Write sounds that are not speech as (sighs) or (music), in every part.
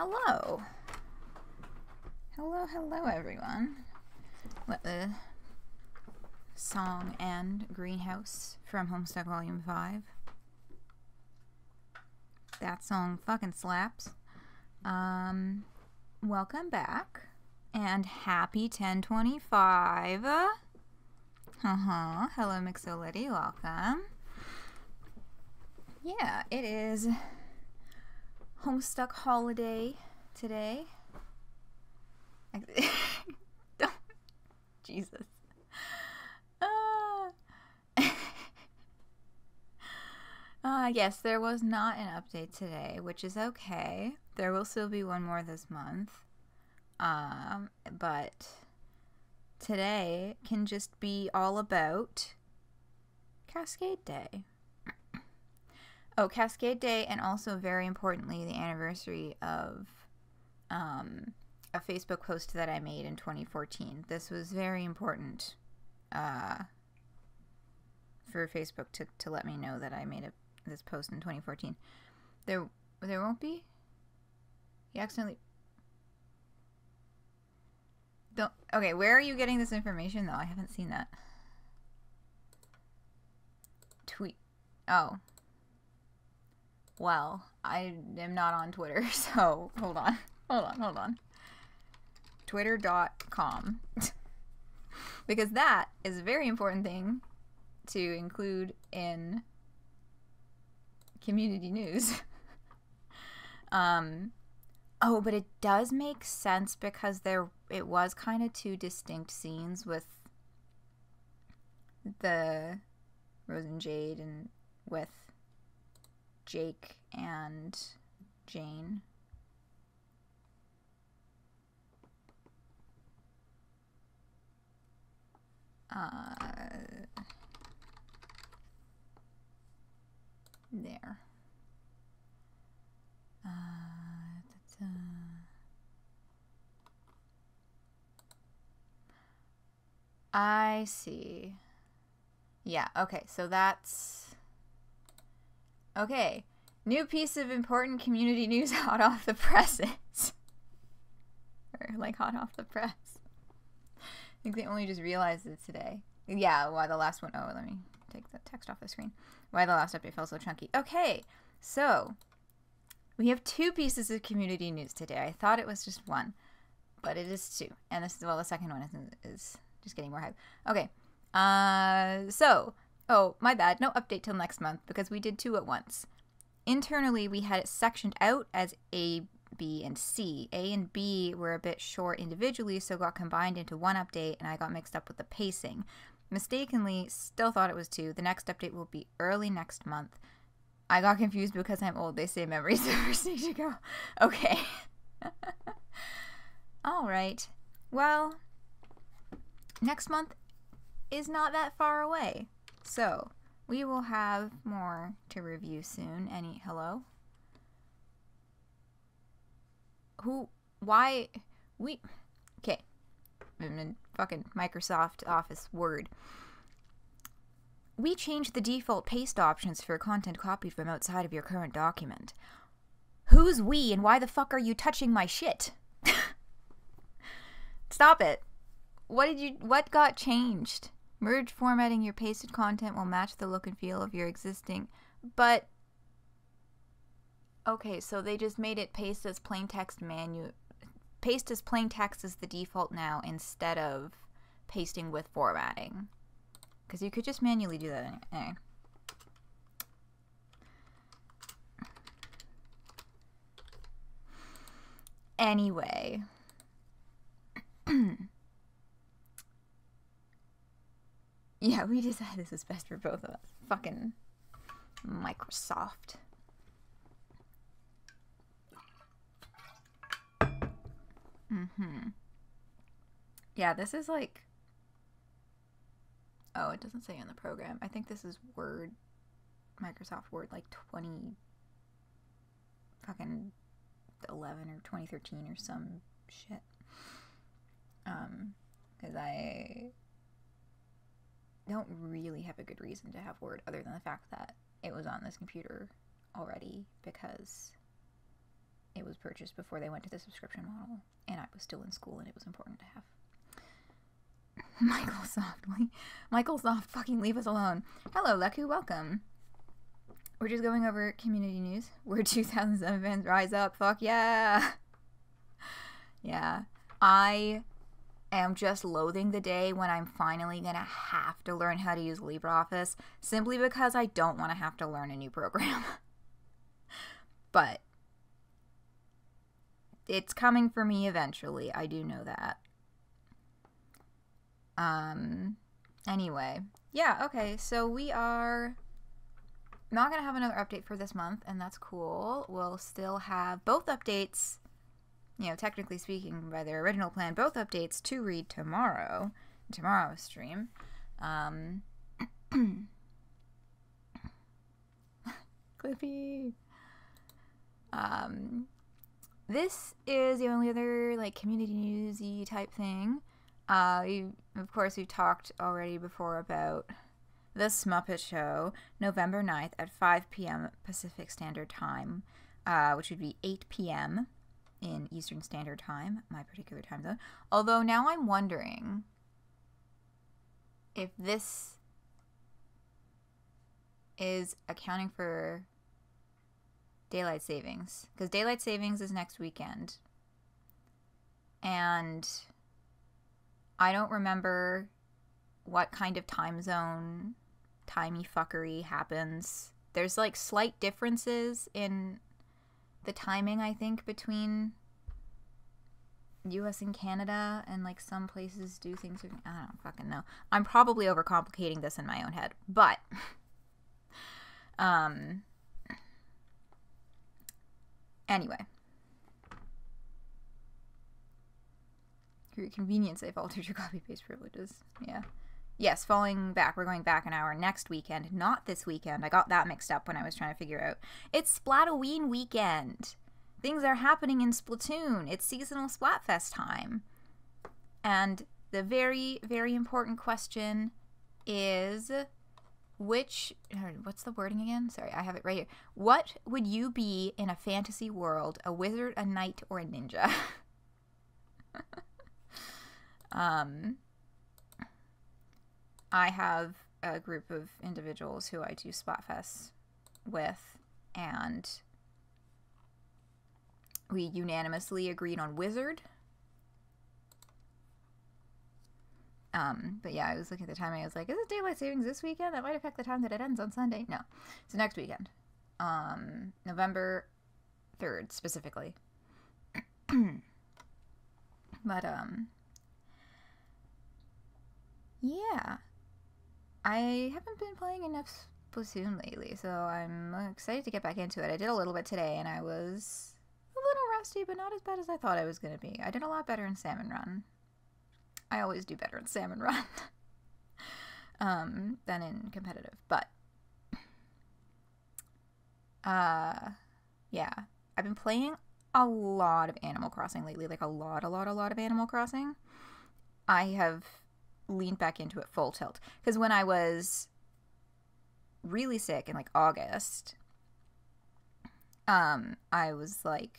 Hello. Hello, hello, everyone. Let the song and Greenhouse from Homestuck Volume 5. That song fucking slaps. Um, welcome back. And happy 1025. Uh-huh. Hello, Mixoletti. Welcome. Yeah, it is Homestuck holiday today. (laughs) Don't, Jesus. Uh, uh, (laughs) yes, there was not an update today, which is okay. There will still be one more this month. Um, but today can just be all about Cascade Day. Oh, Cascade Day, and also very importantly, the anniversary of um, a Facebook post that I made in 2014. This was very important uh, for Facebook to, to let me know that I made a, this post in 2014. There, there won't be. You accidentally. Don't. Okay, where are you getting this information though? I haven't seen that. Tweet. Oh, well, I am not on Twitter, (laughs) so hold on. Hold on, hold on. Twitter.com. (laughs) because that is a very important thing to include in community news. (laughs) um oh, but it does make sense because there it was kind of two distinct scenes with the Rose and Jade and with Jake and Jane. Uh, there. Uh, I see. Yeah, okay, so that's Okay, new piece of important community news (laughs) hot off the presses. (laughs) or like hot off the press. I think they only just realized it today. Yeah, why the last one? Oh, let me take the text off the screen. Why the last update felt so chunky. Okay, so we have two pieces of community news today. I thought it was just one, but it is two. And this is, well, the second one is, is just getting more hype. Okay, uh, so Oh, my bad. No update till next month because we did two at once. Internally, we had it sectioned out as A, B, and C. A and B were a bit short individually, so got combined into one update, and I got mixed up with the pacing. Mistakenly, still thought it was two. The next update will be early next month. I got confused because I'm old. They say memories (laughs) never need to go. Okay. (laughs) All right. Well, next month is not that far away. So, we will have more to review soon. Any hello? Who why we okay. in fucking Microsoft Office Word. We changed the default paste options for content copied from outside of your current document. Who's we and why the fuck are you touching my shit? (laughs) Stop it. What did you what got changed? Merge formatting your pasted content will match the look and feel of your existing. But okay, so they just made it paste as plain text manu paste as plain text is the default now instead of pasting with formatting. Because you could just manually do that anyway. Anyway. Yeah, we decided this is best for both of us. Fucking Microsoft. Mm-hmm. Yeah, this is like... Oh, it doesn't say in the program. I think this is Word, Microsoft Word, like 20... Fucking 11 or 2013 or some shit. Um, because I don't really have a good reason to have Word other than the fact that it was on this computer already because it was purchased before they went to the subscription model, and I was still in school, and it was important to have. (laughs) Michael softly. (laughs) Michael soft, fucking leave us alone. Hello, Leku, welcome. We're just going over community news. We're (laughs) 2007 fans rise up. Fuck yeah. Yeah. I am just loathing the day when I'm finally going to have to learn how to use LibreOffice simply because I don't want to have to learn a new program. (laughs) but it's coming for me eventually. I do know that. Um anyway, yeah, okay. So we are not going to have another update for this month and that's cool. We'll still have both updates you know, technically speaking, by their original plan, both updates to read tomorrow, tomorrow's stream. Um, (coughs) Clippy. Um, this is the only other like community newsy type thing. Uh, we, of course, we've talked already before about the Smuppet Show, November 9th at 5 p.m. Pacific Standard Time, uh, which would be 8 p.m in Eastern Standard Time, my particular time zone. Although now I'm wondering if this is accounting for daylight savings because daylight savings is next weekend. And I don't remember what kind of time zone timey fuckery happens. There's like slight differences in the timing I think between US and Canada and like some places do things I don't fucking know. I'm probably overcomplicating this in my own head, but (laughs) um anyway. Your convenience, I've altered your copy paste privileges. Yeah yes, falling back. We're going back an hour next weekend, not this weekend. I got that mixed up when I was trying to figure out. It's Splatoween weekend. Things are happening in Splatoon. It's seasonal Splatfest time. And the very, very important question is which what's the wording again? Sorry, I have it right here. What would you be in a fantasy world? A wizard, a knight, or a ninja? (laughs) um I have a group of individuals who I do Splatfest with, and we unanimously agreed on Wizard. Um, but yeah, I was looking at the time. I was like, "Is it daylight savings this weekend? That might affect the time that it ends on Sunday." No, it's next weekend, um, November third specifically. (clears throat) but um, yeah, I haven't been playing enough Splatoon lately, so I'm excited to get back into it. I did a little bit today, and I was a little rusty, but not as bad as I thought I was going to be. I did a lot better in Salmon Run. I always do better in Salmon Run (laughs) um, than in competitive, but uh, yeah, I've been playing a lot of Animal Crossing lately, like a lot, a lot, a lot of Animal Crossing. I have leaned back into it full tilt. Because when I was really sick in like August, um, I was like,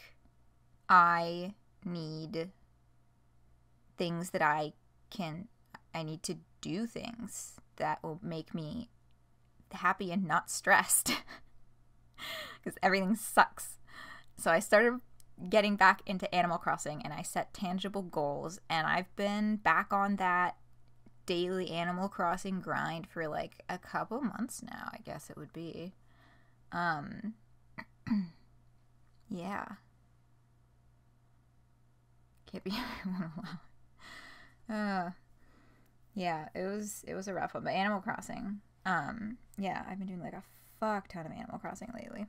I need things that I can, I need to do things that will make me happy and not stressed. (laughs) Because everything sucks. So I started getting back into Animal Crossing and I set tangible goals and I've been back on that daily Animal Crossing grind for like a couple months now, I guess it would be. Um (clears throat) yeah. Can't be (laughs) everyone Uh yeah, it was it was a rough one. But Animal Crossing. Um, yeah, I've been doing like a fuck ton of Animal Crossing lately.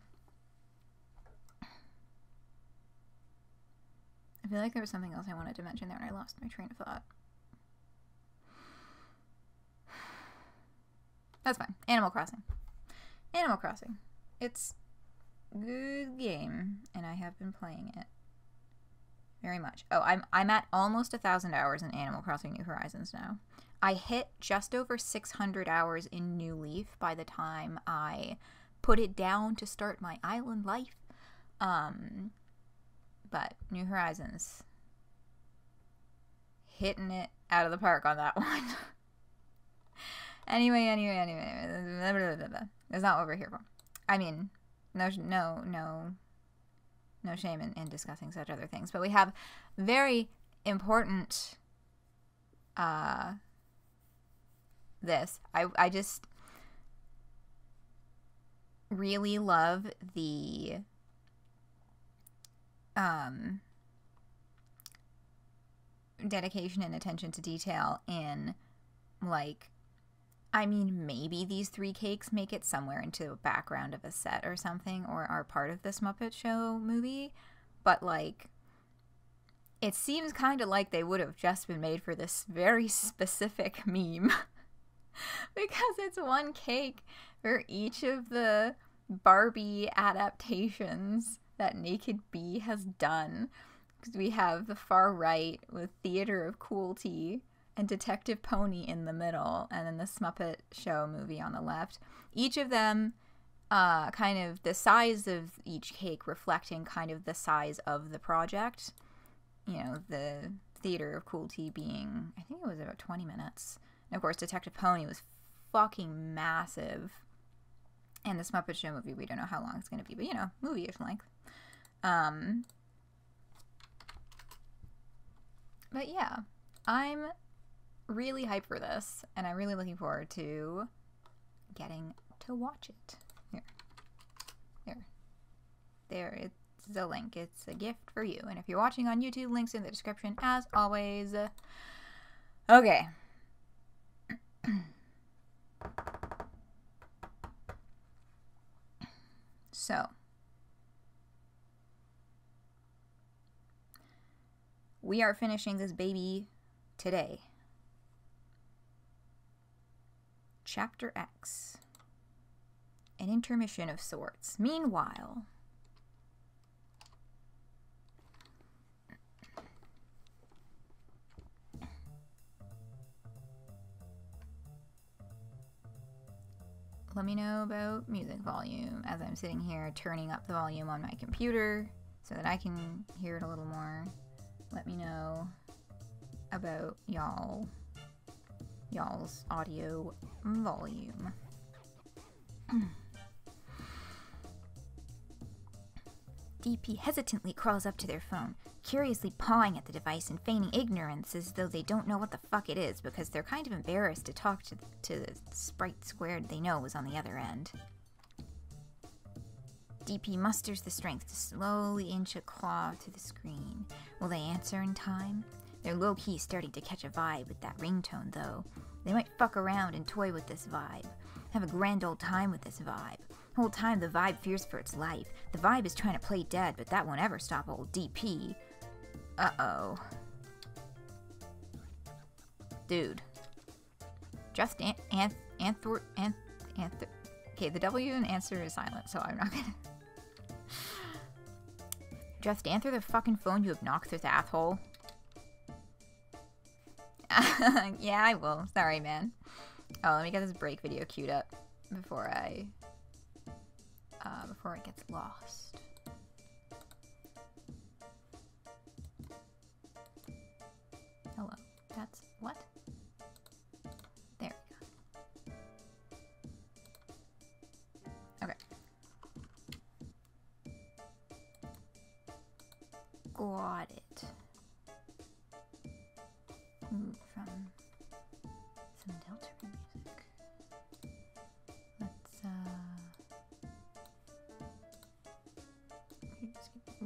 I feel like there was something else I wanted to mention there and I lost my train of thought. That's fine. Animal Crossing. Animal Crossing. It's good game, and I have been playing it very much. Oh, I'm I'm at almost a thousand hours in Animal Crossing New Horizons now. I hit just over 600 hours in New Leaf by the time I put it down to start my island life. Um, but New Horizons hitting it out of the park on that (laughs) one. Anyway, anyway, anyway, that's not what we're here for. I mean, no, no, no, no shame in, in discussing such other things, but we have very important. Uh, this I I just really love the um dedication and attention to detail in like I mean maybe these three cakes make it somewhere into the background of a set or something or are part of this Smuppet Show movie, but like it seems kind of like they would have just been made for this very (laughs) specific meme. (laughs) because it's one cake for each of the Barbie adaptations that Naked Bee has done. Because we have the far right with Theater of Coolty and Detective Pony in the middle, and then the Smuppet Show movie on the left. Each of them, uh, kind of the size of each cake reflecting kind of the size of the project. You know, the Theater of Coolty being, I think it was about 20 minutes. And of course, Detective Pony was fucking massive. And the Smuppet Show movie, we don't know how long it's going to be, but you know, movie ish length. Um, but yeah, I'm really hyped for this, and I'm really looking forward to getting to watch it. Here. Here. There, it's a link. It's a gift for you. And if you're watching on YouTube, links in the description as always. Okay. (clears throat) so, we are finishing this baby today. Chapter X. An intermission of sorts. Meanwhile, let me know about music volume as I'm sitting here turning up the volume on my computer so that I can hear it a little more. Let me know about y'all y'all's audio volume. (clears throat) DP hesitantly crawls up to their phone, curiously pawing at the device and feigning ignorance as though they don't know what the fuck it is because they're kind of embarrassed to talk to, to the sprite squared they know is on the other end. DP musters the strength to slowly inch a claw to the screen. Will they answer in time? They're low key starting to catch a vibe with that ringtone, though. They might fuck around and toy with this vibe. Have a grand old time with this vibe. Whole time the vibe fears for its life. The vibe is trying to play dead, but that won't ever stop old DP. Uh-oh. Dude. Just an anth anthor anth anth Okay, the W in answer is silent, so I'm not (laughs) gonna Just answer the fucking phone, you obnoxious asshole. (laughs) yeah, I will. Sorry, man. Oh, let me get this break video queued up before I uh, before it gets lost. Hello. That's what? There we go. Okay. Got it.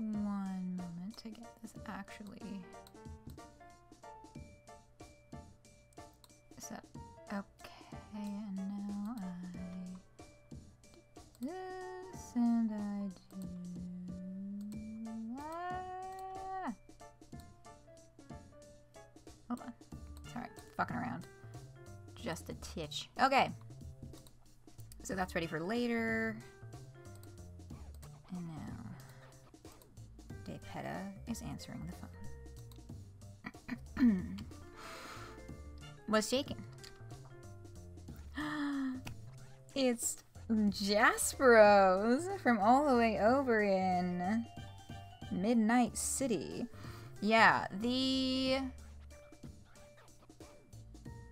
One moment to get this actually set. Okay, and now I do this and I do ah! Hold on. Sorry, fucking around. Just a titch. Okay. So that's ready for later. Answering the phone. (clears throat) Was shaking. (gasps) it's Jasprose from all the way over in Midnight City. Yeah, the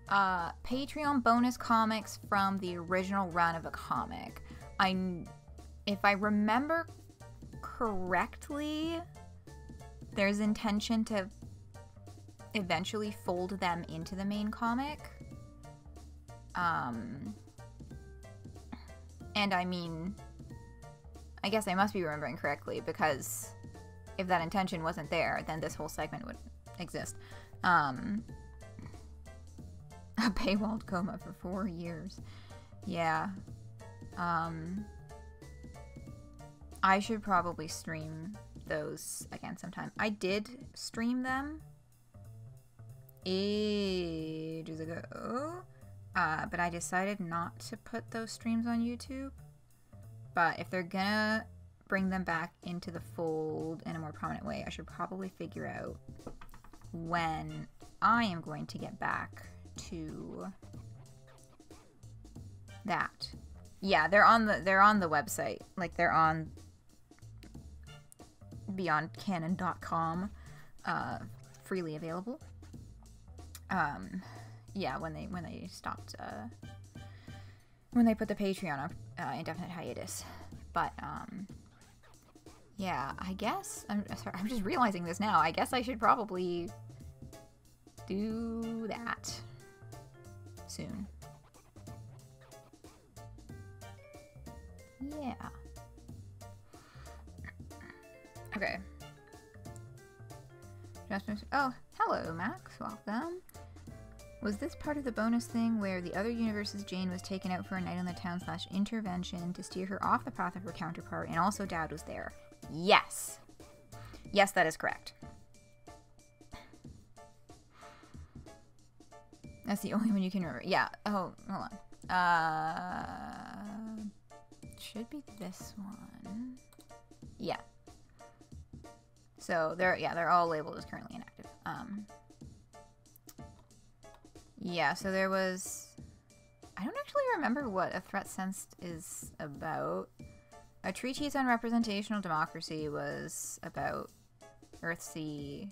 uh, Patreon bonus comics from the original run of a comic. I, if I remember correctly, there's intention to eventually fold them into the main comic. Um, and I mean, I guess I must be remembering correctly because if that intention wasn't there, then this whole segment would exist. Um, (laughs) a paywalled coma for four years. Yeah. Um, I should probably stream those again sometime. I did stream them ages ago, uh, but I decided not to put those streams on YouTube. But if they're gonna bring them back into the fold in a more prominent way, I should probably figure out when I am going to get back to that. Yeah, they're on the they're on the website. Like they're on beyondcanon.com uh freely available. Um yeah, when they when they stopped uh when they put the Patreon on uh, indefinite hiatus. But um yeah, I guess I'm sorry, I'm just realizing this now. I guess I should probably do that soon. Yeah. Okay. Oh, hello, Max. Welcome. Was this part of the bonus thing where the other universe's Jane was taken out for a night on the town slash intervention to steer her off the path of her counterpart, and also Dad was there? Yes. Yes, that is correct. That's the only one you can remember. Yeah. Oh, hold on. Uh, should be this one. Yeah. So they're yeah they're all labeled as currently inactive. Um. Yeah. So there was. I don't actually remember what a threat sensed is about. A treatise on representational democracy was about Earth C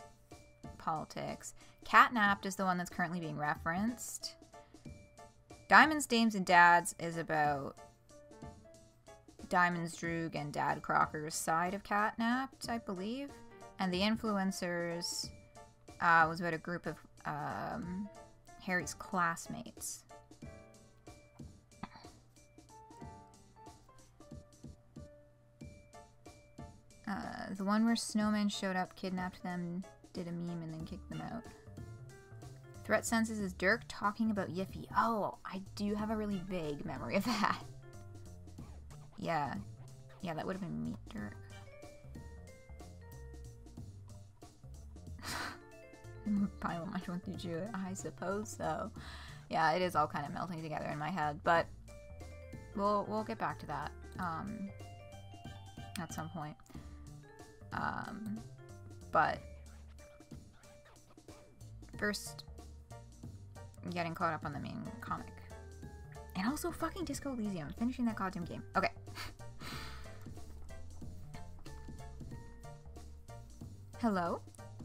politics. Catnapped is the one that's currently being referenced. Diamonds, Dames, and Dads is about Diamonds, Droog, and Dad Crocker's side of Catnapped, I believe. And the Influencers uh, was about a group of um, Harry's classmates. Uh, the one where Snowman showed up, kidnapped them, did a meme, and then kicked them out. Threat senses is Dirk talking about Yiffy. Oh, I do have a really vague memory of that. (laughs) Yeah. Yeah, that would have been me, Dirk. Pile much went through you. I suppose so. Yeah, it is all kind of melting together in my head, but we'll we'll get back to that um, at some point. Um, but first, getting caught up on the main comic. And also fucking Disco Elysium, finishing that goddamn game. Okay. (laughs) Hello?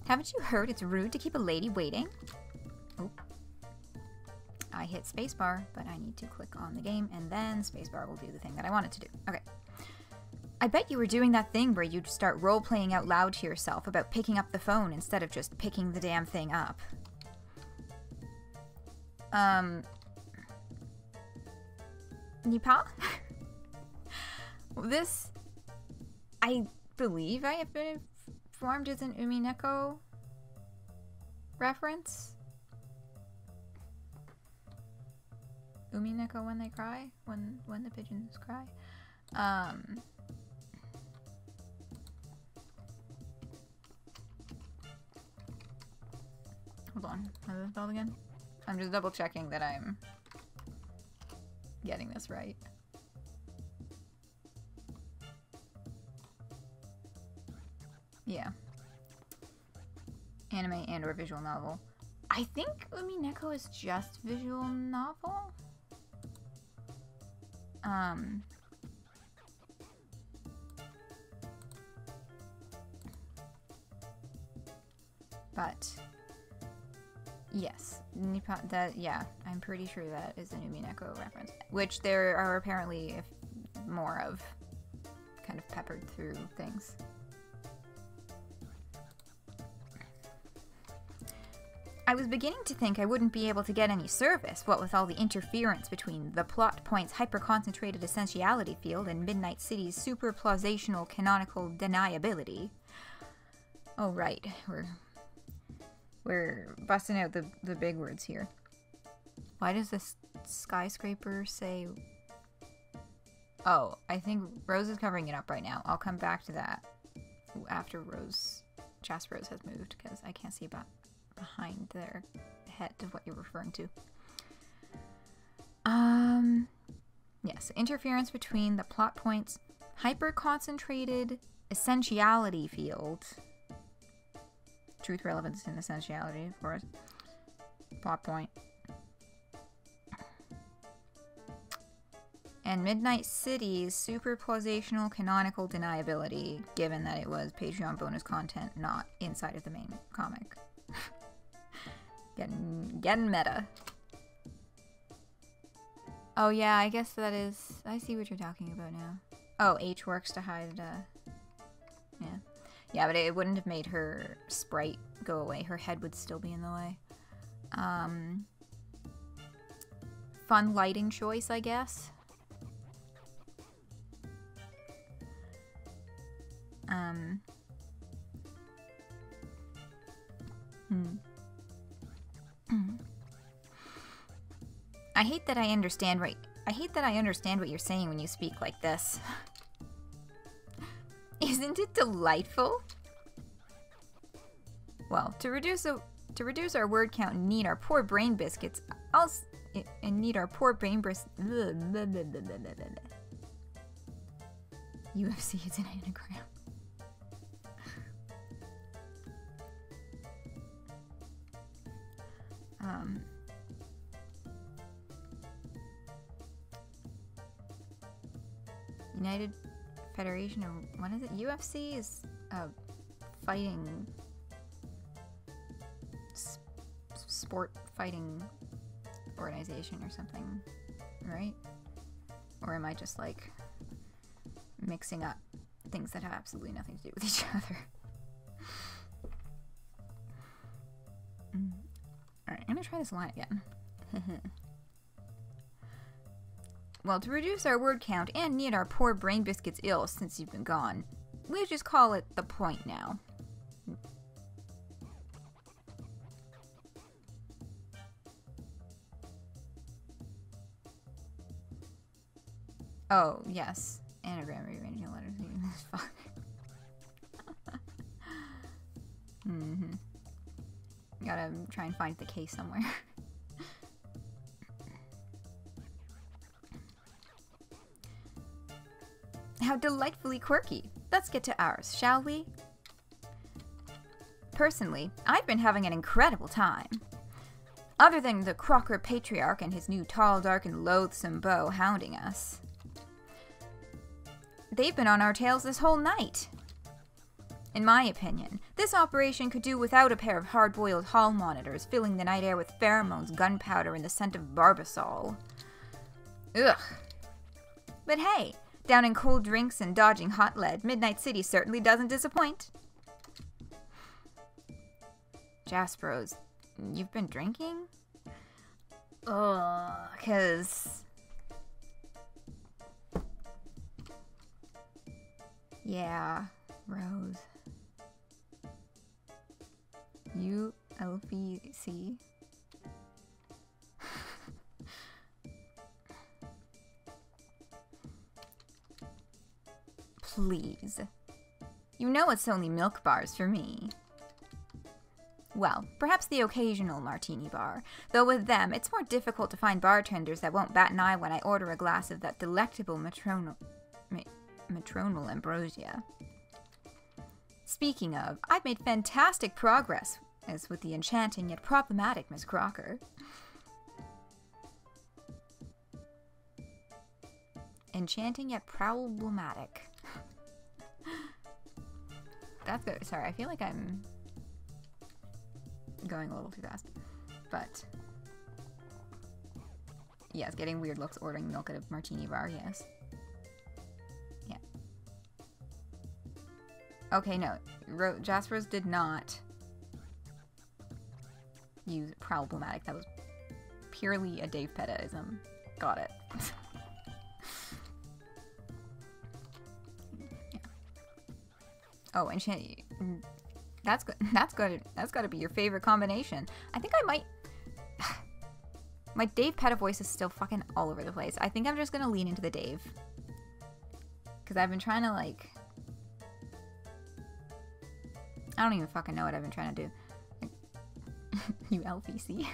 Haven't you heard it's rude to keep a lady waiting? Oh. I hit spacebar, but I need to click on the game, and then spacebar will do the thing that I wanted to do. Okay. I bet you were doing that thing where you'd start role-playing out loud to yourself about picking up the phone instead of just picking the damn thing up. Um... Nipa? (laughs) this... I believe I have been informed as an Umineko reference. Umineko when they cry? When, when the pigeons cry? Um... Hold on. What is it spelled again? I'm just double checking that I'm getting this right. Yeah. Anime and or visual novel. I think Umineko is just visual novel. Um, But yes, Nippon. That yeah, I'm pretty sure that is an Umineko reference, which there are apparently more of, kind of peppered through things. I was beginning to think I wouldn't be able to get any service, what with all the interference between the plot point's hyper-concentrated essentiality field and Midnight City's super-plausational canonical deniability. Oh, right. We're we're busting out the, the big words here. Why does this skyscraper say... Oh, I think Rose is covering it up right now. I'll come back to that after Rose, Jasprose has moved, because I can't see about behind their head of what you're referring to. Um, yes, interference between the plot points, hyper concentrated essentiality field, truth, relevance, and essentiality, of course, plot point, and Midnight City's superpositional canonical deniability, given that it was Patreon bonus content, not inside of the main comic. Getting, getting meta. Oh yeah, I guess that is... I see what you're talking about now. Oh, H works to hide, uh... Yeah. Yeah, but it wouldn't have made her sprite go away. Her head would still be in the way. Um... Fun lighting choice, I guess. Um... Hmm. I hate that I understand right. I hate that I understand what you're saying when you speak like this. (laughs) Isn't it delightful? Well, to reduce a, to reduce our word count and need our poor brain biscuits, I'll and need our poor brain biscuits. UFC is an anagram. Um, United Federation of what is it? UFC is a fighting sport fighting organization or something, right? Or am I just like mixing up things that have absolutely nothing to do with each (laughs) other? I'm gonna try this line again. well, to reduce our word count and need our poor brain biscuits ill since you've been gone, we just call it the point now. Oh, yes. Gotta try and find the case somewhere. (laughs) How delightfully quirky. Let's get to ours, shall we? Personally, I've been having an incredible time. Other than the Crocker Patriarch and his new tall, dark, and loathsome beau hounding us. They've been on our tails this whole night. In my opinion, this operation could do without a pair of hard-boiled hall monitors filling the night air with pheromones, gunpowder, and the scent of barbasol. Ugh. But hey, down in cold drinks and dodging hot lead, Midnight City certainly doesn't disappoint. Jasprose, you've been drinking? Ugh, cause... Yeah, Rose. U L V C. Please. You know it's only milk bars for me. Well, perhaps the occasional martini bar, though with them it's more difficult to find bartenders that won't bat an eye when I order a glass of that delectable matronal, ma matronal ambrosia. Speaking of, I've made fantastic progress as with the enchanting yet problematic Miss Crocker. Enchanting yet problematic. That's good. Sorry, I feel like I'm going a little too fast. But yes, getting weird looks ordering milk at a martini bar, yes. Yeah. Okay, no. Ro Jasper's did not use problematic. That was purely a Davepetaism. Got it. yeah. (laughs) Oh, and she, that's good. (laughs) That's good. That's got to be your favorite combination. I think I might. (sighs) My Davepeta voice is still fucking all over the place. I think I'm just gonna lean into the Dave. Because I've been trying to, like. I don't even fucking know what I've been trying to do. You LVC.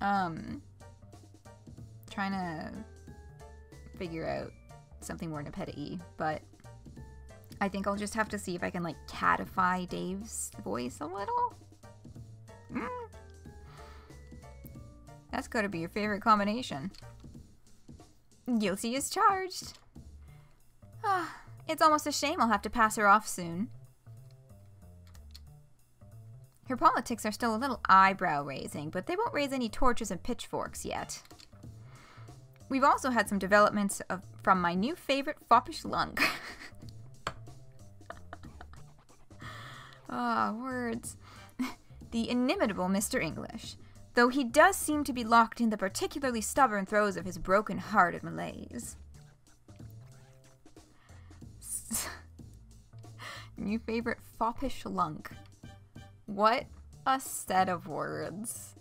um. Trying to figure out something more Nepeta y, but I think I'll just have to see if I can, like, catify Dave's voice a little. Mm. That's gotta be your favorite combination. Guilty is charged. Ah, it's almost a shame I'll have to pass her off soon. Her politics are still a little eyebrow raising, but they won't raise any torches and pitchforks yet. We've also had some developments of, from my new favorite foppish lung. (laughs) Ah, oh, words. (laughs) the inimitable Mr. English. Though he does seem to be locked in the particularly stubborn throes of his broken-hearted malaise. (laughs) New favorite foppish lunk. What a set of words.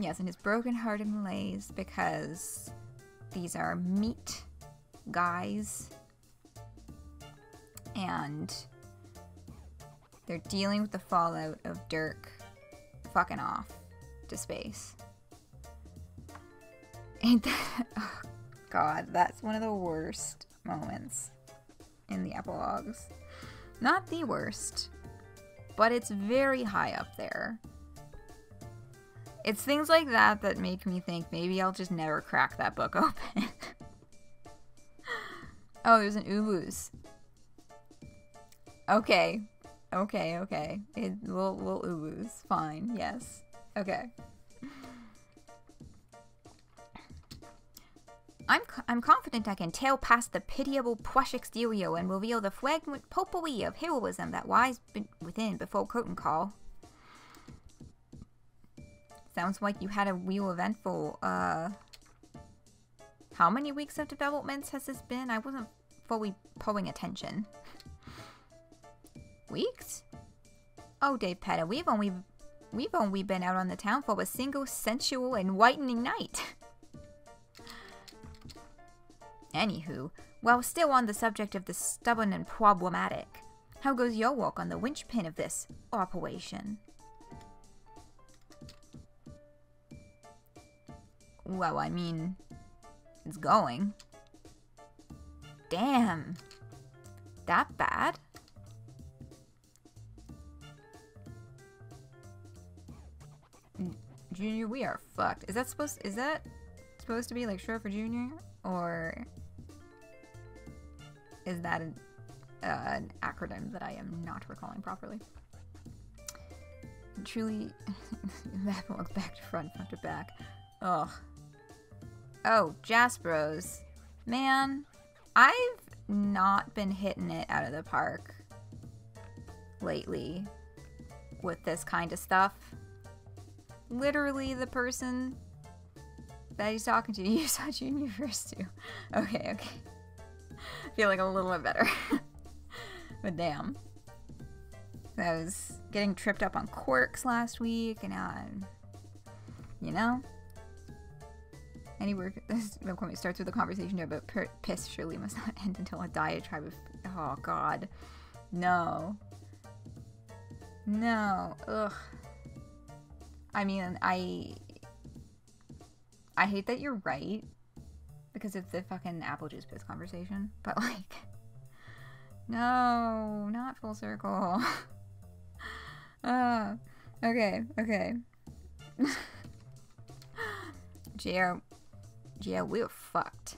Yes, and his broken-hearted malaise because these are meat guys and they're dealing with the fallout of Dirk fucking off to space. Ain't that? (laughs) Oh, God, that's one of the worst moments in the epilogues. Not the worst, but it's very high up there. It's things like that that make me think maybe I'll just never crack that book (laughs) open. oh, there's an Ubus. Okay, Okay, okay. It, we'll, we'll ooze. Fine, yes. Okay. I'm, I'm confident I can tail past the pitiable plush exterior and reveal the fragment potpourri of heroism that lies within before curtain call. Sounds like you had a real eventful, uh... How many weeks of developments has this been? I wasn't fully pulling attention. Weeks? Oh, Davepeta, we've only we've only been out on the town for a single sensual and whitening night. (laughs) Anywho, while still on the subject of the stubborn and problematic, how goes your work on the winchpin of this operation? Well, I mean, it's going. Damn. That bad? Junior, we are fucked. Is that supposed is that supposed to be like short for junior? Or is that an, uh, an acronym that I am not recalling properly? Truly, (laughs) that looks back to front, front to back. Ugh. Oh, Jasprose. Man, I've not been hitting it out of the park lately with this kind of stuff literally the person that he's talking to. (laughs) You saw Junior first too. Okay, okay. Feeling a little bit better. (laughs) but damn. I was getting tripped up on quirks last week, and now I'm, you know? Anywhere, (laughs) this when we starts with a conversation about piss surely must not (laughs) end until a diatribe of, oh god. No. No. Ugh. I mean, I I hate that you're right because of the fucking apple juice piss conversation, but like no, not full circle. (laughs) uh, okay, okay. (laughs) JR, JR, we're fucked.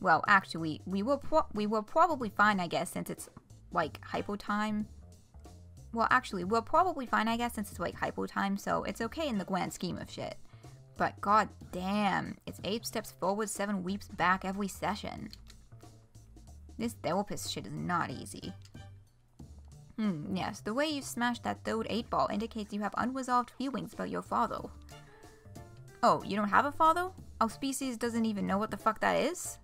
Well, actually, we will we will probably fine, I guess, since it's like hypo time Well, actually, we'll probably fine, I guess, since it's like hypo time, so it's okay in the grand scheme of shit. But god damn, it's eight steps forward, seven weeps back every session. This therapist shit is not easy. Hmm, yes, the way you smashed that third eight ball indicates you have unresolved feelings about your father. Oh, you don't have a father? Our species doesn't even know what the fuck that is?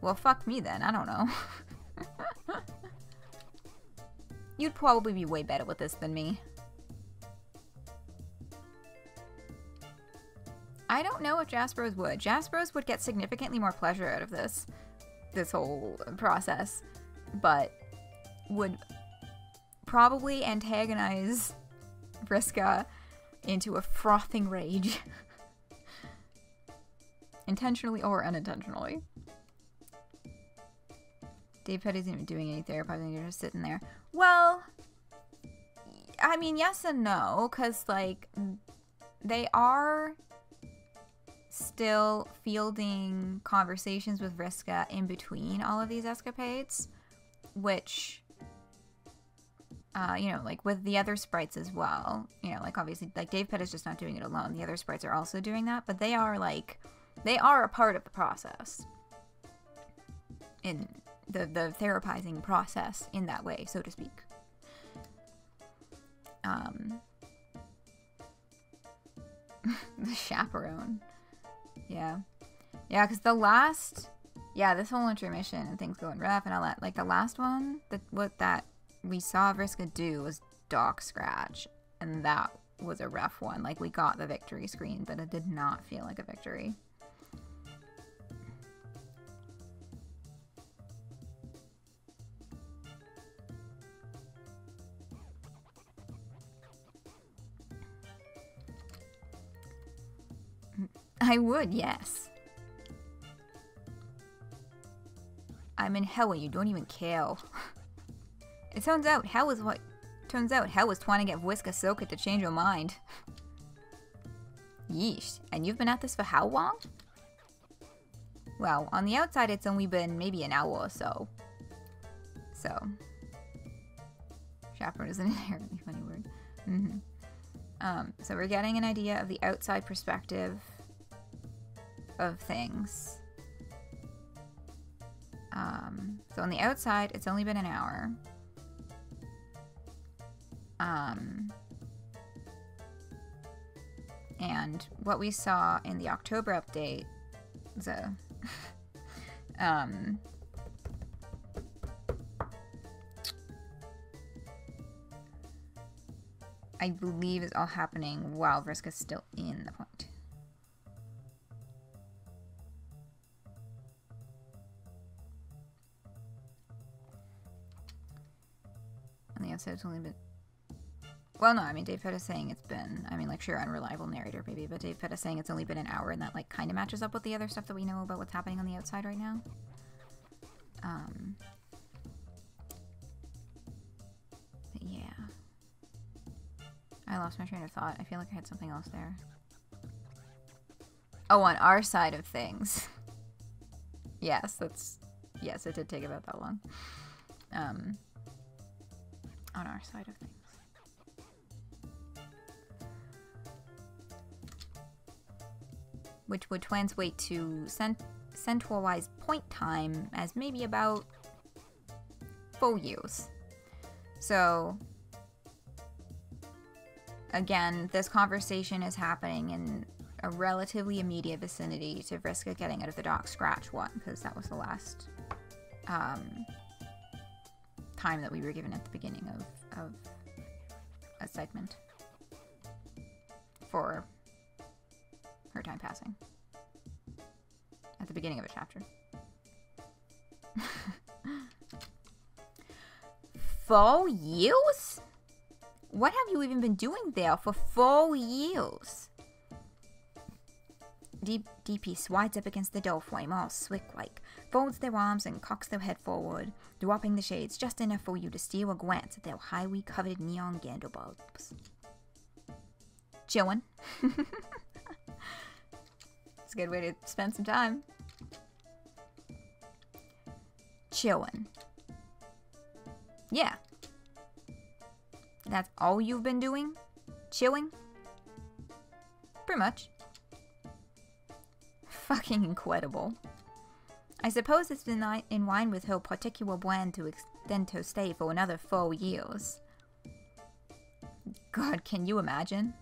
Well, fuck me then, I don't know. (laughs) You'd probably be way better with this than me. I don't know if Jasprose would. Jasprose would get significantly more pleasure out of this, this whole process, but would probably antagonize Vriska into a frothing rage. (laughs) Intentionally or unintentionally. Davepeta isn't even doing any therapizing, you're just sitting there. Well, I mean, yes and no, because, like, they are still fielding conversations with Vriska in between all of these escapades, which, uh, you know, like with the other sprites as well. You know, like obviously, like Davepeta is just not doing it alone. The other sprites are also doing that, but they are like, they are a part of the process in the the therapizing process in that way, so to speak. Um, (laughs) the chaperone. Yeah. Yeah, because the last, yeah, this whole intermission and things going rough and all that, like the last one, that what that we saw Vriska do was Doc Scratch, and that was a rough one. Like we got the victory screen, but it did not feel like a victory. I would, yes. I'm in hell and you don't even care. (laughs) it turns out hell is what turns out hell was trying to get Vriska Serket to change her mind. Yeesh, and you've been at this for how long? Well, on the outside it's only been maybe an hour or so. So. Chaperone is an (laughs) inherently funny word. Mm -hmm. Um, so we're getting an idea of the outside perspective of things. Um, so on the outside, it's only been an hour. Um, and what we saw in the October update the (laughs) um, I believe is all happening while Vriska's still in it's only been well no i mean Davepeta is saying it's been i mean like sure unreliable narrator maybe but Davepeta is saying it's only been an hour and that like kind of matches up with the other stuff that we know about what's happening on the outside right now. Um but yeah. I lost my train of thought. I feel like i had something else there. Oh on our side of things. (laughs) Yes that's yes it did take about that long. Um on our side of things. Which would translate to cent centralized point time as maybe about four years. So, again, this conversation is happening in a relatively immediate vicinity to Vriska getting out of the Doc Scratch one, because that was the last um, time that we were given at the beginning of, of a segment for her time passing at the beginning of a chapter. (laughs) four years? What have you even been doing there for four years? D DP swides up against the door frame, all swick-like, folds their arms and cocks their head forward, dropping the shades just enough for you to steal a glance at their highly coveted neon candle bulbs. Chillin'. (laughs) it's a good way to spend some time. Chillin'. Yeah. That's all you've been doing? Chilling? Pretty much. Fucking incredible. I suppose it's been in line with her particular plan to extend her stay for another four years. God, can you imagine?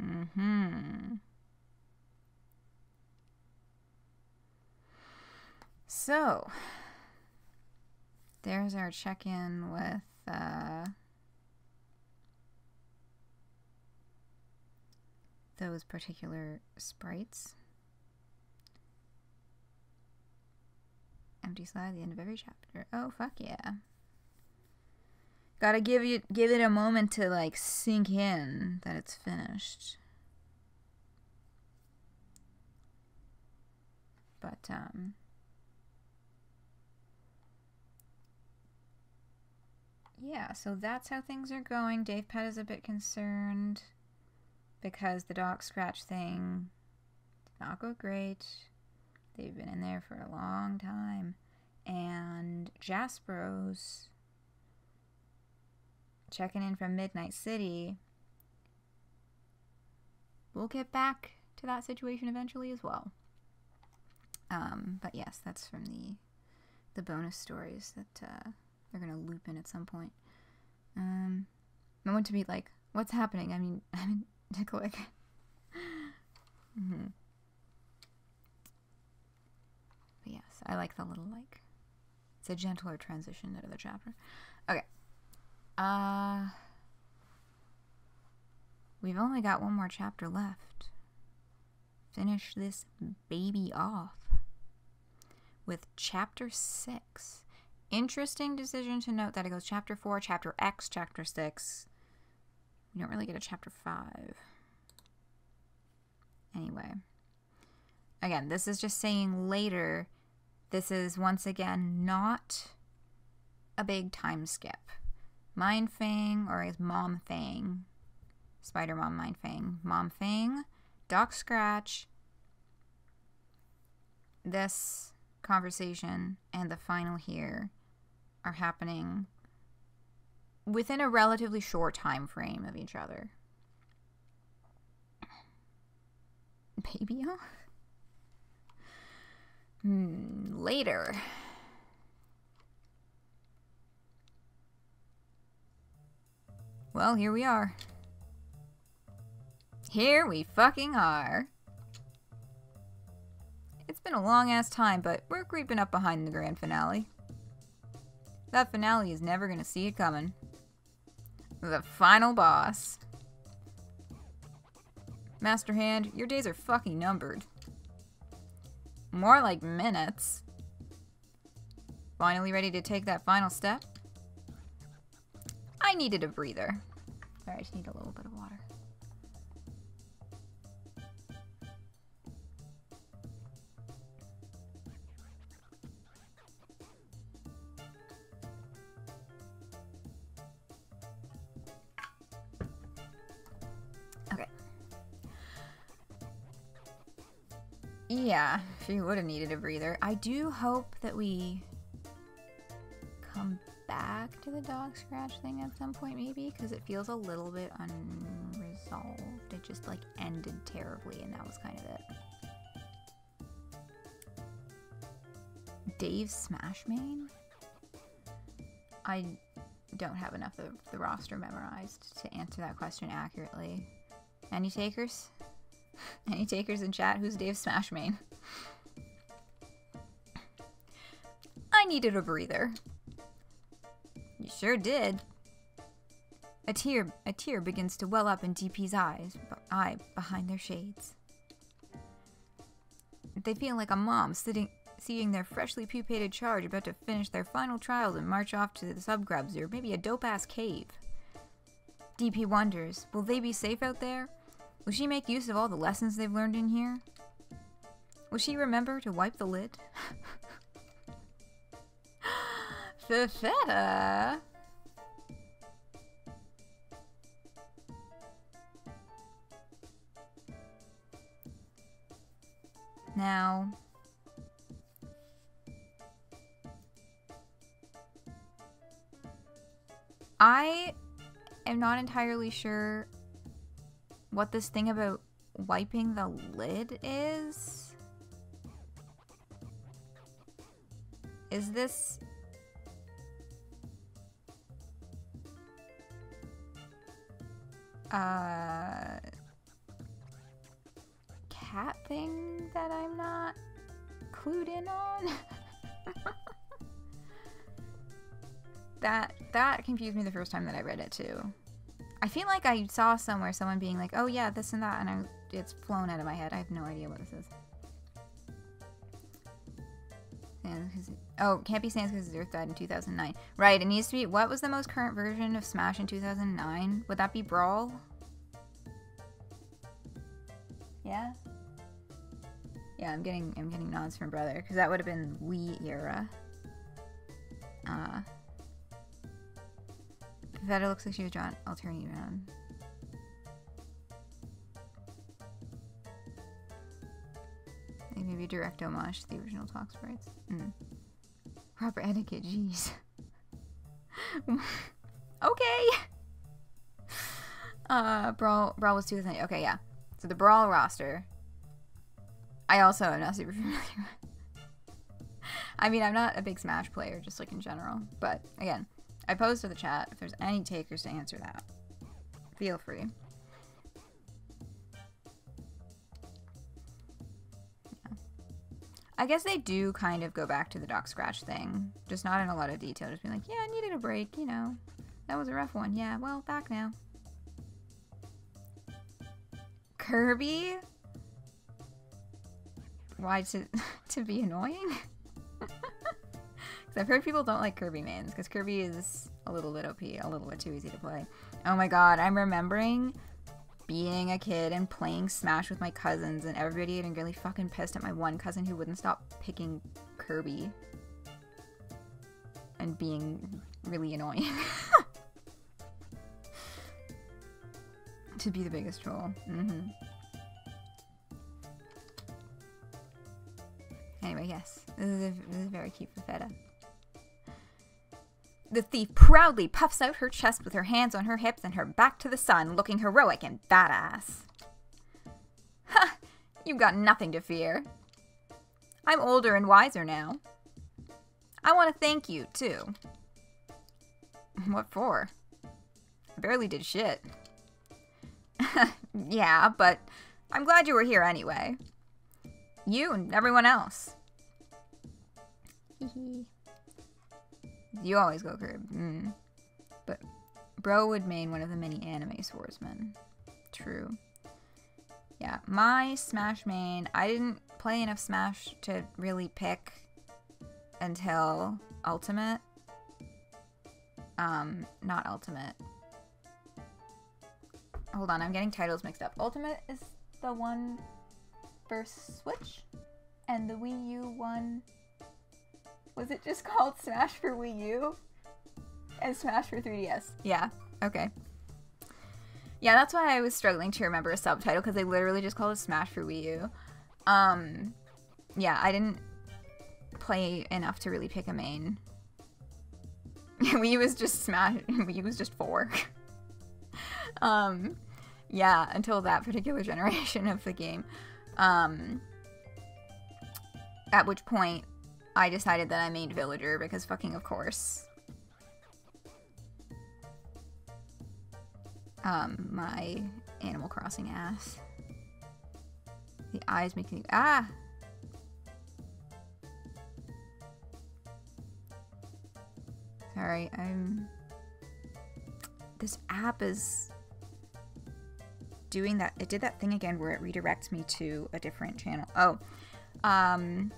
Mm-hmm. So, there's our check-in with, uh, those particular sprites. Empty slide at the end of every chapter. Oh, fuck yeah. Gotta give you give it a moment to like sink in that it's finished. But um Yeah, so that's how things are going. Davepeta is a bit concerned because the doc scratch thing did not go great. They've been in there for a long time. And Jasprose checking in from Midnight City. We'll get back to that situation eventually as well. Um, but yes, that's from the the bonus stories that uh, they're gonna loop in at some point. Um, I want to be like, what's happening? I mean, (laughs) I mean to click. mm-hmm. But yes, I like the little like. It's a gentler transition to the chapter. Okay. Uh, we've only got one more chapter left. Finish this baby off with chapter 6. Interesting decision to note that it goes chapter 4, chapter X, chapter 6. You don't really get a chapter 5. Anyway. Again, this is just saying later, this is once again not a big time skip. Mind Fang, or is Mom Fang, Spider Mom Mind Fang, Mom Fang, Doc Scratch, this conversation and the final here are happening within a relatively short time frame of each other. (laughs) Baby Hmm, later. Well, here we are. Here we fucking are. It's been a long ass time, but we're creeping up behind the grand finale. That finale is never gonna see it coming. The final boss. Master Hand, your days are fucking numbered. More like minutes. Finally ready to take that final step? I needed a breather. Sorry, I just need a little bit of water. Yeah, she would have needed a breather. I do hope that we come back to the Doc Scratch thing at some point, maybe, because it feels a little bit unresolved. It just like ended terribly, and that was kind of it. Dave Smashmain? I don't have enough of the roster memorized to answer that question accurately. Any takers? (laughs) Any takers in chat? Who's Dave Smashmain? I needed a breather. You sure did. A tear, a tear begins to well up in DP's eyes, eye behind their shades. They feel like a mom sitting, seeing their freshly pupated charge about to finish their final trials and march off to the subgrubs or maybe a dope-ass cave. DP wonders, will they be safe out there? Will she make use of all the lessons they've learned in here? Will she remember to wipe the lid? (gasps) Fefeta! Now... I am not entirely sure what this thing about wiping the lid is. Is this... Uh... Cat thing that I'm not clued in on? (laughs) that that confused me the first time that I read it too. I feel like I saw somewhere someone being like, "Oh yeah, this and that," and I, it's flown out of my head. I have no idea what this is. Oh, can't be Sans because his Earth died in 2009. Right, it needs to be. What was the most current version of Smash in 2009? Would that be Brawl? Yeah. Yeah, I'm getting I'm getting nods from brother because that would have been Wii era. Uh, Veta looks like she was drawn. I'll turn you around. Maybe direct homage to the original talk sprites. Mm. Proper etiquette, jeez. (laughs) okay. Uh, Brawl, Brawl was 2008. Okay, yeah. So the Brawl roster. I also am not super (laughs) familiar with. I mean, I'm not a big Smash player, just like in general. But again, I posed to the chat if there's any takers to answer that. Feel free. Yeah. I guess they do kind of go back to the Doc Scratch thing. Just not in a lot of detail. Just being like, yeah, I needed a break, you know. That was a rough one. Yeah, well, back now. Kirby? Why to (laughs) to be annoying? I've heard people don't like Kirby mains because Kirby is a little bit OP, a little bit too easy to play. Oh my god, I'm remembering being a kid and playing Smash with my cousins and everybody getting really fucking pissed at my one cousin who wouldn't stop picking Kirby and being really annoying. (laughs) to be the biggest troll. Mm-hmm. Anyway, yes, this is, a, this is very cute for Feta. The thief proudly puffs out her chest with her hands on her hips and her back to the sun, looking heroic and badass. (laughs) Ha! You've got nothing to fear. I'm older and wiser now. I want to thank you, too. What for? I barely did shit. (laughs) yeah, but I'm glad you were here anyway. You and everyone else. (laughs) You always go curb. Mm. But Bro would main one of the many anime swordsmen. True. Yeah, my Smash main, I didn't play enough Smash to really pick until Ultimate. Um, not Ultimate. Hold on, I'm getting titles mixed up. Ultimate is the one for Switch, and the Wii U one was it just called Smash for Wii U? And Smash for 3DS. Yeah, okay. Yeah, that's why I was struggling to remember a subtitle because they literally just called it Smash for Wii U. Um, yeah, I didn't play enough to really pick a main. (laughs) Wii U was just Smash. (laughs) Wii U was just four. (laughs) um, yeah, until that particular generation of the game. Um, at which point I decided that I made villager because fucking of course. Um, my Animal Crossing ass. The eyes make me- ah! Sorry, I'm... This app is doing that- it did that thing again where it redirects me to a different channel. Oh, um...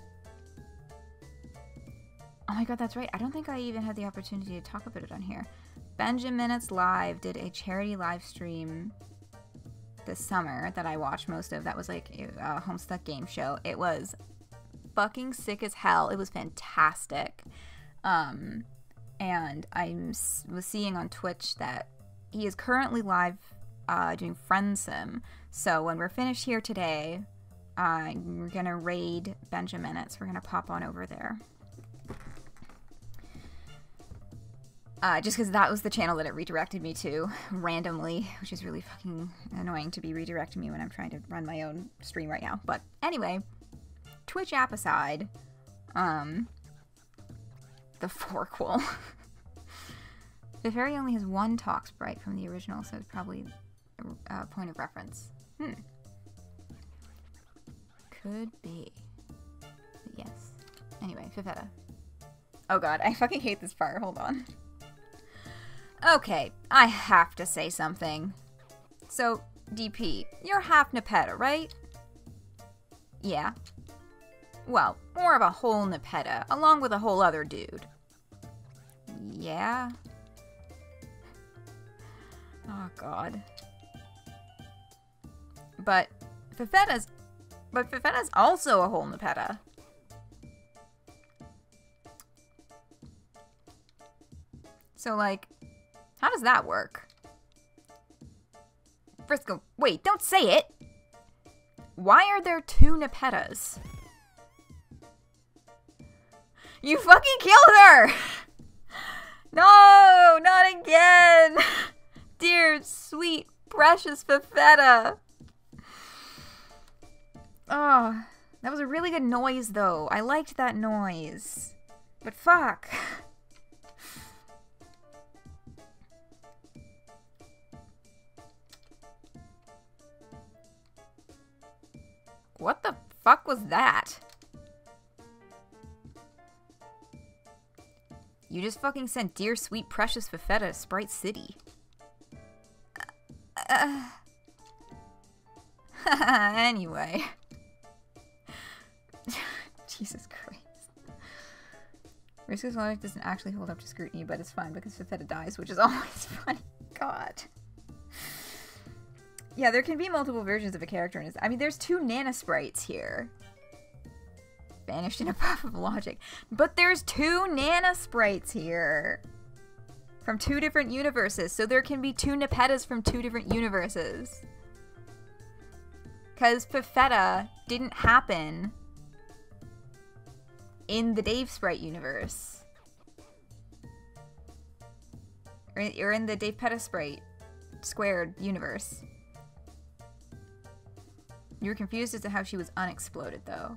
Oh my god, that's right. I don't think I even had the opportunity to talk about it on here. BenjaminutesLIVE did a charity live stream this summer that I watched most of. That was like a Homestuck game show. It was fucking sick as hell. It was fantastic. Um, and I was seeing on Twitch that he is currently live uh, doing Friendsim. So when we're finished here today, uh, we're gonna raid Benjamin Minutes. We're gonna pop on over there. Uh, just because that was the channel that it redirected me to randomly, which is really fucking annoying to be redirecting me when I'm trying to run my own stream right now. But anyway, Twitch app aside, um, the Forquel. (laughs) Feferi only has one talk sprite from the original, so it's probably a, a point of reference. Hmm. Could be. Yes. Anyway, Fefeta. Oh god, I fucking hate this part. Hold on. Okay, I have to say something. So, DP, you're half Nepeta, right? Yeah. Well, more of a whole Nepeta, along with a whole other dude. Yeah? Oh god. But Fefeta's but Fefeta's also a whole Nepeta. So like, how does that work? Vriska, wait, don't say it! Why are there two Nepetas? You fucking killed her! (laughs) No, not again! (laughs) Dear, sweet, precious Fefeta. Oh, that was a really good noise, though. I liked that noise. But fuck. (laughs) What the fuck was that? You just fucking sent Dear Sweet Precious Fefeta to Sprite City. Uh, (laughs) anyway. (laughs) Jesus Christ. Vriska's logic doesn't actually hold up to scrutiny, but it's fine because Fefeta dies, which is (laughs) always funny. God. Yeah, there can be multiple versions of a character in his- I mean, there's two Nanna Sprites here banished in a (laughs) puff of logic. But there's two Nanna sprites here. From two different universes. So there can be two Nepetas from two different universes. Because Fefeta didn't happen in the Dave Sprite universe. Or in the Davepeta Sprite squared universe. You were confused as to how she was unexploded, though.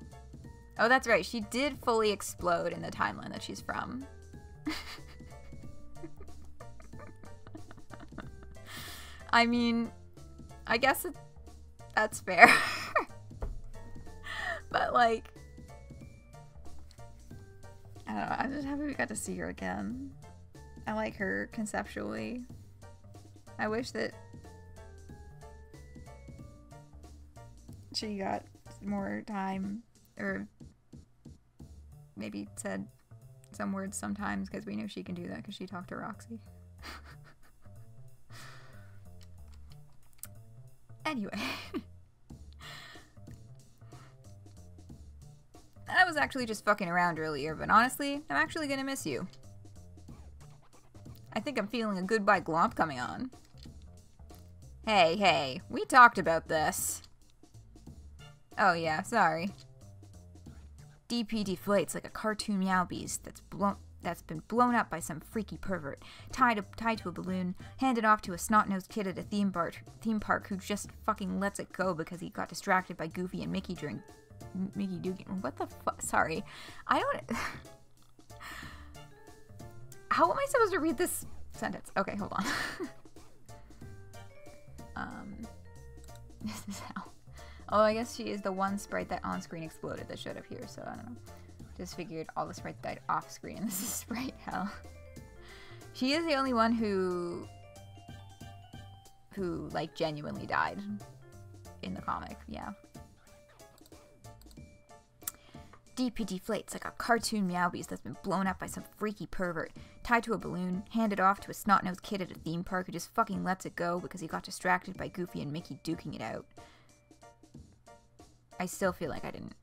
Oh, that's right. She did fully explode in the timeline that she's from. (laughs) I mean, I guess it, that's fair. (laughs) but, like, I don't know. I'm just happy we got to see her again. I like her conceptually. I wish that she got more time or maybe said some words sometimes because we know she can do that because she talked to Roxy. (laughs) anyway. (laughs) I was actually just fucking around earlier, but honestly, I'm actually gonna miss you. I think I'm feeling a goodbye glomp coming on. Hey, hey, we talked about this. Oh yeah, sorry. DP deflates like a cartoon meow beast that's blown that's been blown up by some freaky pervert, tied, tied to a balloon, handed off to a snot-nosed kid at a theme park, theme park who just fucking lets it go because he got distracted by Goofy and Mickey during Mickey Doogie. What the fuck? Sorry. I don't... (laughs) How am I supposed to read this sentence? Okay, hold on. (laughs) um, (laughs) this is how. Oh, I guess she is the one sprite that on screen exploded that showed up here, so I don't know. Just figured all the sprites died off screen and (laughs) this is sprite hell. she is the only one who who like genuinely died in the comic, yeah. DP deflates like a cartoon meow beast that's been blown up by some freaky pervert, tied to a balloon, handed off to a snot-nosed kid at a theme park who just fucking lets it go because he got distracted by Goofy and Mickey duking it out. I still feel like I didn't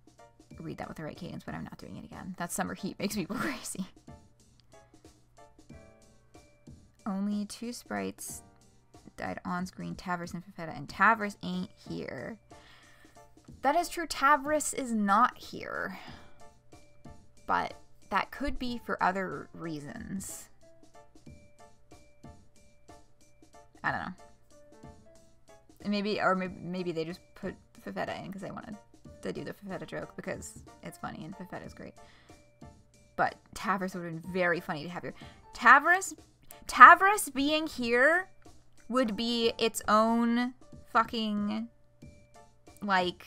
read that with the right cadence, but I'm not doing it again. That summer heat (laughs) makes people crazy. Only two sprites died on screen, Tavros and Fefeta, and Tavros ain't here. That is true, Tavros is not here. But that could be for other reasons. I don't know. Maybe, or maybe, maybe they just Fefeta in because I wanted to do the Fefeta joke because it's funny and Fefeta's great. But Tavros would have been very funny to have here. Tavros, Tavros being here would be its own fucking like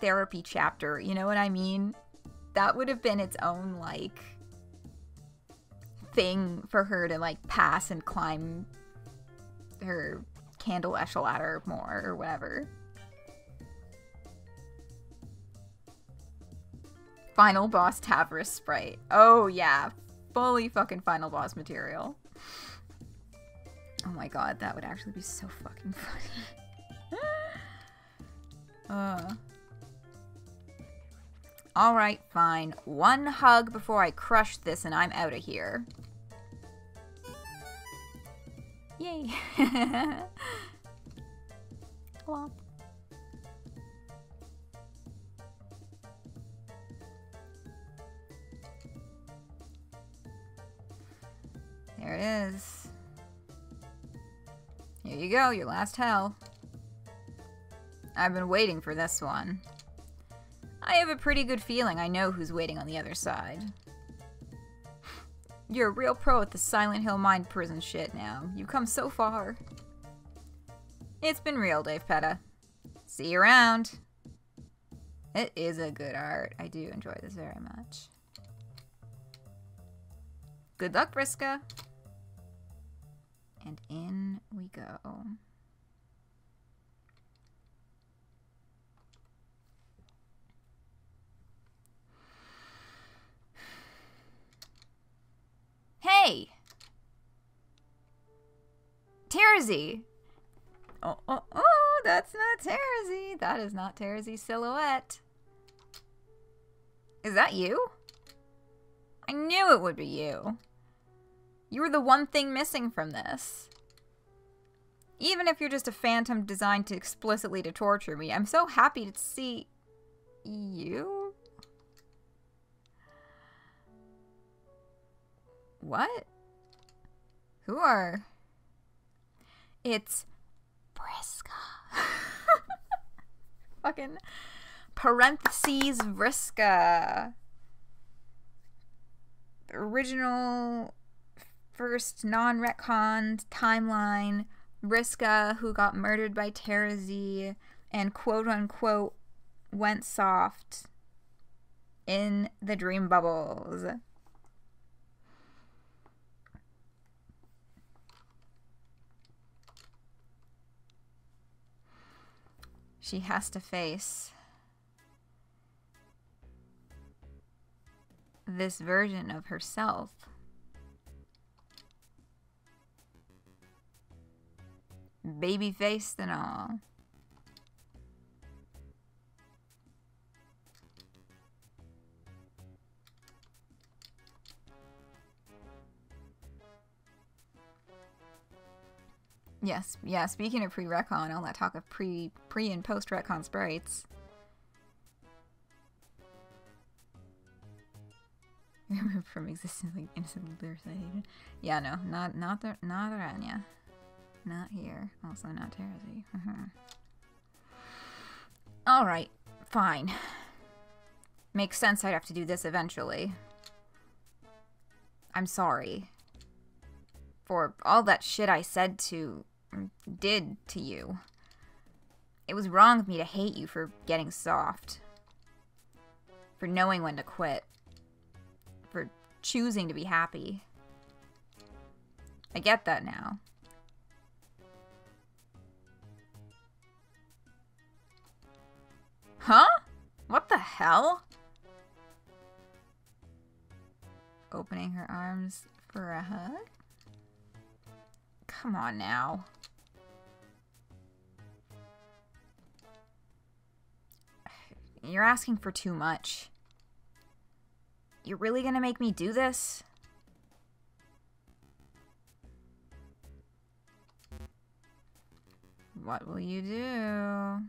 therapy chapter. You know what I mean? That would have been its own like thing for her to like pass and climb her candle echeladder more or whatever. Final boss Tavros sprite. Oh yeah, fully fucking final boss material. Oh my god, that would actually be so fucking funny. (laughs) uh. Alright, fine. One hug before I crush this and I'm out of here. Yay! (laughs) Womp. There it is. Here you go, your last hell. I've been waiting for this one. I have a pretty good feeling I know who's waiting on the other side. You're a real pro at the Silent Hill Mind Prison shit now. You've come so far. It's been real, Davepeta. See you around. It is a good art. I do enjoy this very much. Good luck, Vriska. And in we go. Hey! Terezi! Oh, oh, oh, that's not Terezi. That is not Terezi's silhouette. Is that you? I knew it would be you. You were the one thing missing from this. Even if you're just a phantom designed to explicitly to torture me, I'm so happy to see you. What? Who are? It's Vriska. (laughs) Fucking parentheses Vriska. Original first non-retconned timeline. Vriska, who got murdered by Terezi and quote unquote went soft in the dream bubbles. she has to face this version of herself. Baby faced and all. Yes, yeah, speaking of pre-retcon, all that talk of pre pre and post retcon sprites. Removed (laughs) from existence like innocent. Yeah, no, not not the not Aranea. Not here. Also not Terezi. Mm-hmm. Alright, fine. Makes sense I'd have to do this eventually. I'm sorry. For all that shit I said to did to you. It was wrong of me to hate you for getting soft. For knowing when to quit. For choosing to be happy. I get that now. Huh? What the hell? Opening her arms for a hug? Come on now. You're asking for too much. You're really gonna make me do this? What will you do?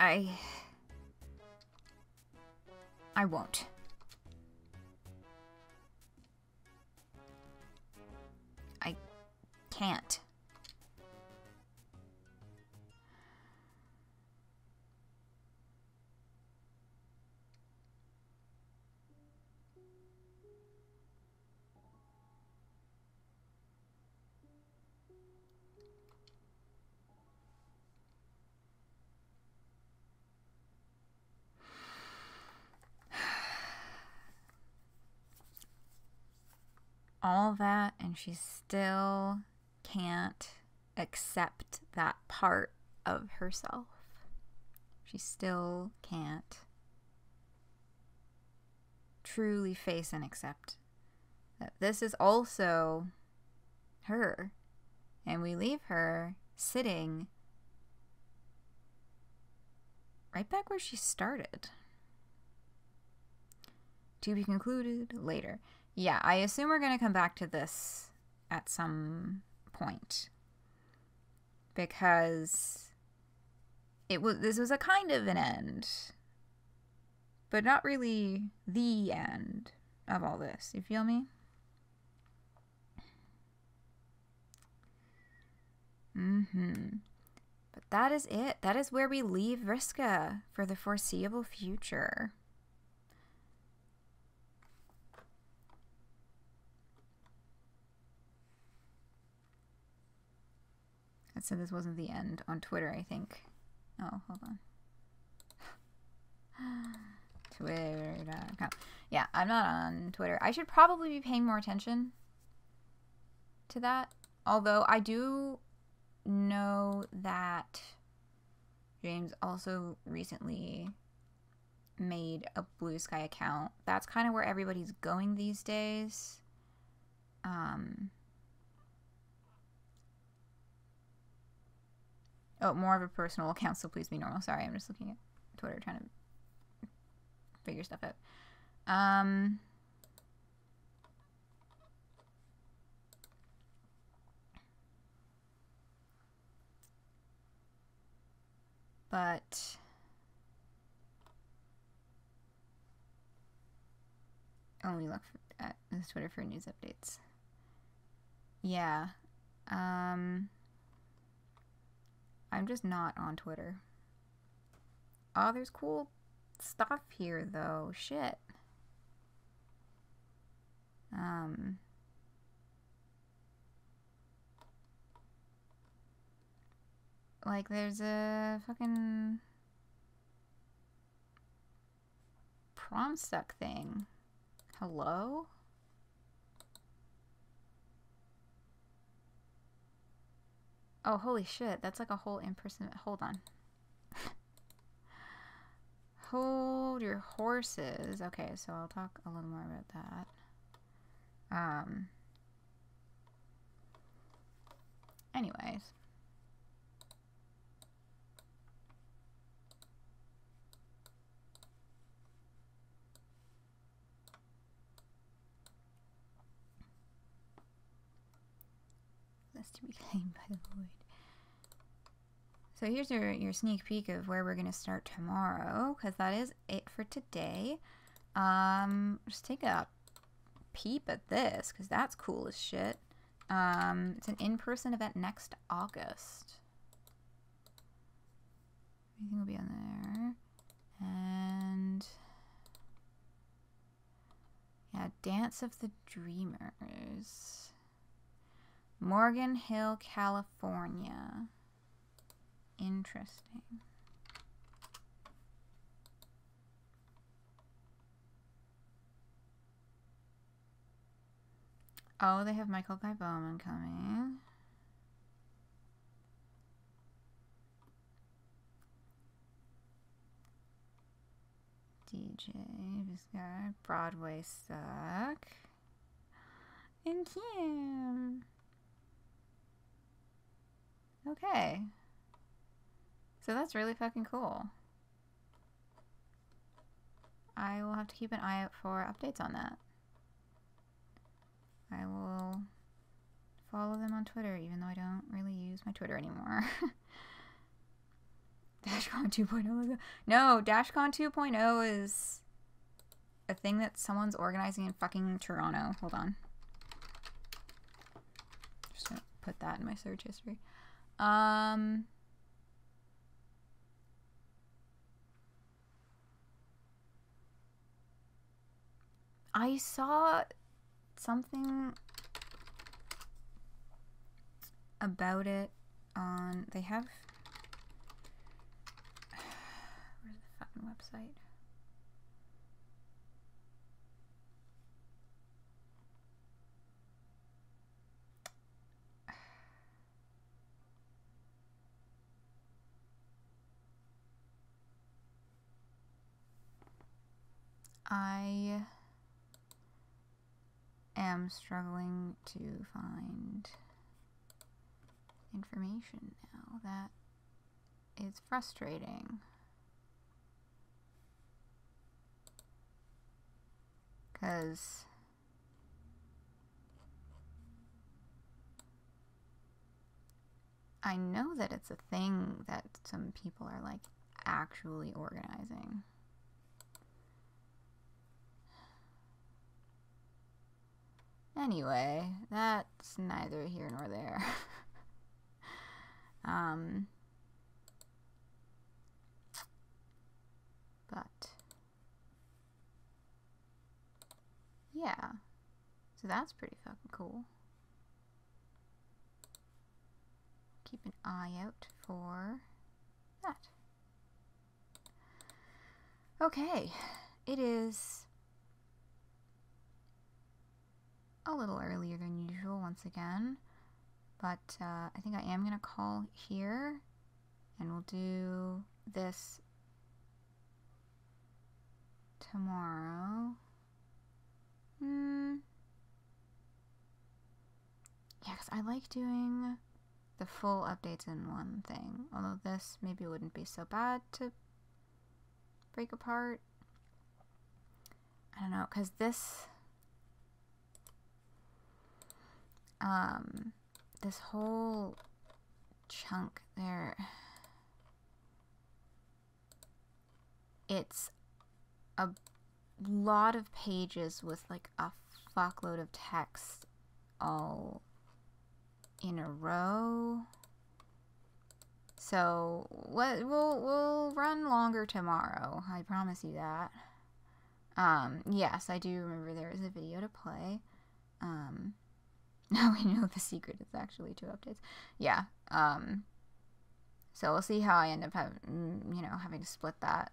I... I won't. I can't. All that and she still can't accept that part of herself. She still can't truly face and accept that this is also her. And we leave her sitting right back where she started. To be concluded later. Yeah, I assume we're going to come back to this at some point. Because it was this was a kind of an end. But not really the end of all this. You feel me? Mhm. But that is it. That is where we leave Vriska for the foreseeable future. It said this wasn't the end on Twitter, I think. Oh, hold on. (sighs) Twitter.com. Yeah, I'm not on Twitter. I should probably be paying more attention to that. Although I do know that James also recently made a Bluesky account. That's kind of where everybody's going these days. Um, Oh, more of a personal account, so please be normal. Sorry, I'm just looking at Twitter trying to figure stuff out. Um, but only look for, at this Twitter for news updates. Yeah. Um, I'm just not on Twitter. Oh, there's cool stuff here, though. Shit. Um... Like, there's a fucking Promstuck thing. Hello? Oh, holy shit. That's like a whole in-person... Hold on. (laughs) Hold your horses. Okay, so I'll talk a little more about that. Um... Anyways. to be (laughs) claimed by the void. So here's your, your sneak peek of where we're going to start tomorrow, because that is it for today. Um, just take a peep at this, because that's cool as shit. Um, it's an in-person event next August. Everything will be on there. And... Yeah, Dance of the Dreamers. Morgan Hill, California. Interesting. Oh, they have Michael Guy Bowman coming. DJ, this guy, Broadway suck. And Kim. Okay. So that's really fucking cool. I will have to keep an eye out for updates on that. I will follow them on Twitter, even though I don't really use my Twitter anymore. (laughs) DashCon 2.0 No, DashCon 2.0 is a thing that someone's organizing in fucking Toronto. Hold on. Just gonna put that in my search history. Um. I saw something about it on. They have. (sighs) Where's the fucking website? (sighs) I am struggling to find information now. That is frustrating. Because I know that it's a thing that some people are like actually organizing. Anyway, that's neither here nor there. (laughs) um, but yeah, so that's pretty fucking cool. Keep an eye out for that. Okay, it is a little earlier than usual once again. But uh, I think I am going to call here and we'll do this tomorrow. Hmm. Yeah, because I like doing the full updates in one thing. Although this maybe wouldn't be so bad to break apart. I don't know, because this um, this whole chunk there, it's a lot of pages with like a fuckload of text all in a row. So what we'll we'll run longer tomorrow. I promise you that. Um, yes, I do remember there is a video to play. Um, (laughs) now we know the secret is actually two updates. Yeah. Um, so we'll see how I end up having, mm, you know, having to split that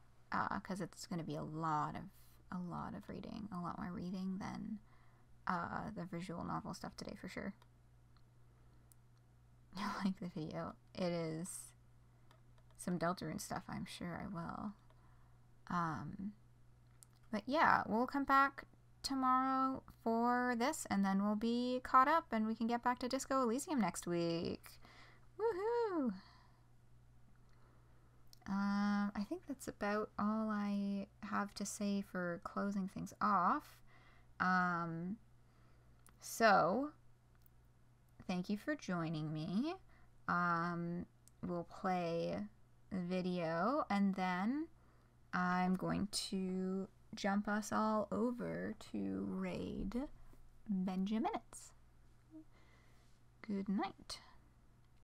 because uh, it's going to be a lot of a lot of reading, a lot more reading than uh, the visual novel stuff today for sure. (laughs) like the video, it is some Deltarune stuff. I'm sure I will. Um, but yeah, we'll come back tomorrow for this, and then we'll be caught up and we can get back to Disco Elysium next week. Woohoo! Um, I think that's about all I have to say for closing things off. Um, so, thank you for joining me. Um, we'll play the video and then I'm going to jump us all over to raid Benjaminutes. Good night.